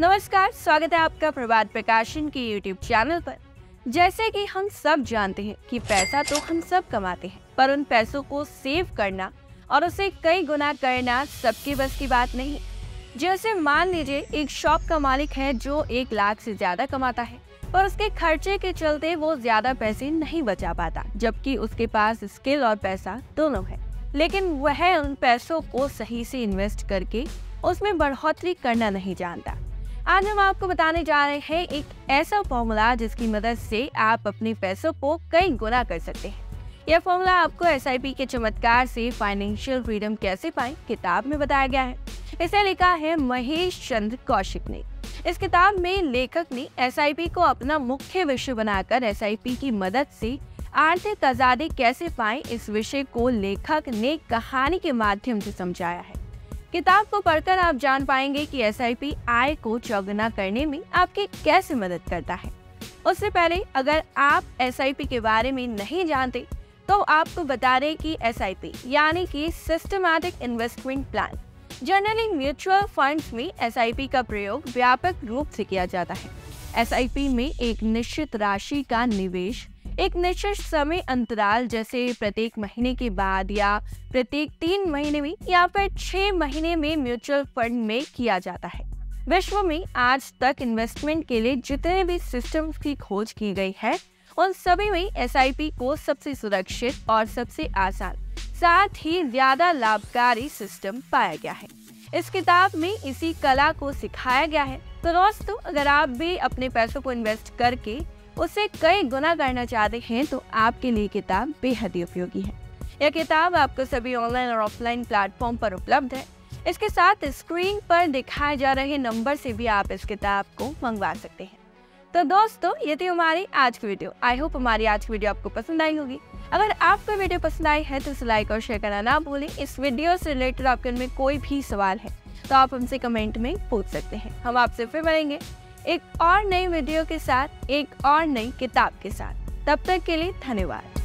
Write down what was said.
नमस्कार, स्वागत है आपका प्रभात प्रकाशन के यूट्यूब चैनल पर। जैसे कि हम सब जानते हैं कि पैसा तो हम सब कमाते हैं, पर उन पैसों को सेव करना और उसे कई गुना करना सबके बस की बात नहीं। जैसे मान लीजिए, एक शॉप का मालिक है जो एक लाख से ज़्यादा कमाता है, पर उसके खर्चे के चलते वो ज़्यादा पैसे नहीं बचा पाता, जबकि उसके पास स्किल और पैसा दोनों है। लेकिन वह उन पैसों को सही से इन्वेस्ट करके उसमें बढ़ोतरी करना नहीं जानता। आज हम आपको बताने जा रहे हैं एक ऐसा फॉर्मूला जिसकी मदद से आप अपने पैसों को कई गुना कर सकते हैं। यह फॉर्मूला आपको एसआईपी के चमत्कार से फाइनेंशियल फ्रीडम कैसे पाए, किताब में बताया गया है। इसे लिखा है महेश चंद्र कौशिक ने। इस किताब में लेखक ने एसआईपी को अपना मुख्य विषय बनाकर एसआईपी की मदद से आर्थिक आज़ादी कैसे पाए, इस विषय को लेखक ने कहानी के माध्यम से समझाया है। किताब को पढ़कर आप जान पाएँगे कि एस आय को चौगुना करने में आपकी कैसे मदद करता है। उससे पहले अगर आप एसआईपी के बारे में नहीं जानते तो आपको बता दें कि एसआईपी यानी कि systematic investment plan generally mutual funds में एसआईपी का प्रयोग व्यापक रूप से किया जाता है। एसआईपी में एक निश्चित राशि का निवेश एक निश्चित समय अंतराल जैसे प्रत्येक महीने के बाद या प्रत्येक तीन महीने में या फिर छह महीने में म्यूचुअल फंड में किया जाता है। विश्व में आज तक इन्वेस्टमेंट के लिए जितने भी सिस्टम की खोज की गई है, उन सभी में एसआईपी को सबसे सुरक्षित और सबसे आसान, साथ ही ज़्यादा लाभकारी सिस्टम पाया गया है। इस किताब में इसी कला को सिखाया गया है। तो दोस्तों, अगर आप भी अपने पैसों को इन्वेस्ट करके उसे कई गुना करना चाहते हैं तो आपके लिए किताब बेहद ही उपयोगी है। यह किताब आपको सभी ऑनलाइन और ऑफलाइन प्लेटफॉर्म पर उपलब्ध है। इसके साथ स्क्रीन पर दिखाए जा रहे नंबर से भी आप इस किताब को मंगवा सकते हैं। तो दोस्तों, ये थी हमारी आज की वीडियो। आई होप हमारी आज की वीडियो आपको पसंद आई होगी। अगर आपको वीडियो पसंद आई है तो इसे लाइक और शेयर करना ना भूलें। इस वीडियो से रिलेटेड आपके में कोई भी सवाल है तो आप हमसे कमेंट में पूछ सकते हैं। हम आपसे फिर मिलेंगे। एक और नई वीडियो के साथ, एक और नई किताब के साथ। तब तक के लिए धन्यवाद।